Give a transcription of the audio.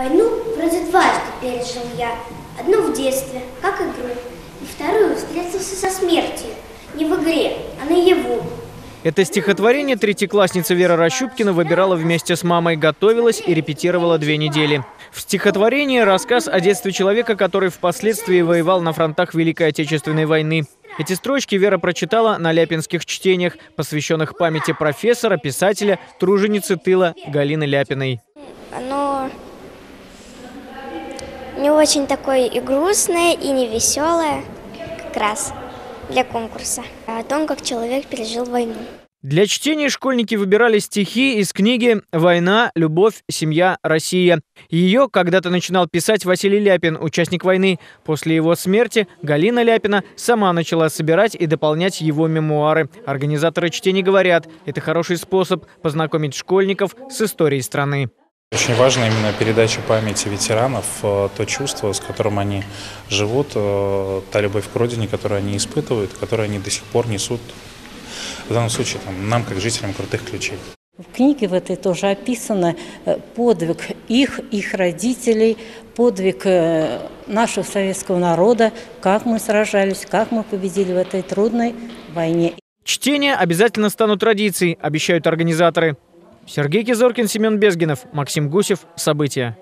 Войну вроде дважды пережил я. Одну в детстве, как игру, и вторую встретился со смертью. Не в игре, а наяву. Это стихотворение третьеклассница Вера Рощупкина выбирала вместе с мамой, готовилась и репетировала две недели. В стихотворении рассказ о детстве человека, который впоследствии воевал на фронтах Великой Отечественной войны. Эти строчки Вера прочитала на ляпинских чтениях, посвященных памяти профессора, писателя, труженицы тыла Галины Ляпиной. Не очень такое и грустное, и не веселое, как раз для конкурса. О том, как человек пережил войну. Для чтения школьники выбирали стихи из книги «Война, любовь, семья, Россия». Ее когда-то начинал писать Василий Ляпин, участник войны. После его смерти Галина Ляпина сама начала собирать и дополнять его мемуары. Организаторы чтений говорят, это хороший способ познакомить школьников с историей страны. Очень важна именно передача памяти ветеранов, э, то чувство, с которым они живут, э, та любовь к родине, которую они испытывают, которую они до сих пор несут в данном случае там, нам, как жителям крутых ключей. В книге в этой тоже описано э, подвиг их, их родителей, подвиг нашего советского народа, как мы сражались, как мы победили в этой трудной войне. Чтения обязательно станут традицией, обещают организаторы. Сергей Кизоркин, Семен Безгинов, Максим Гусев. События.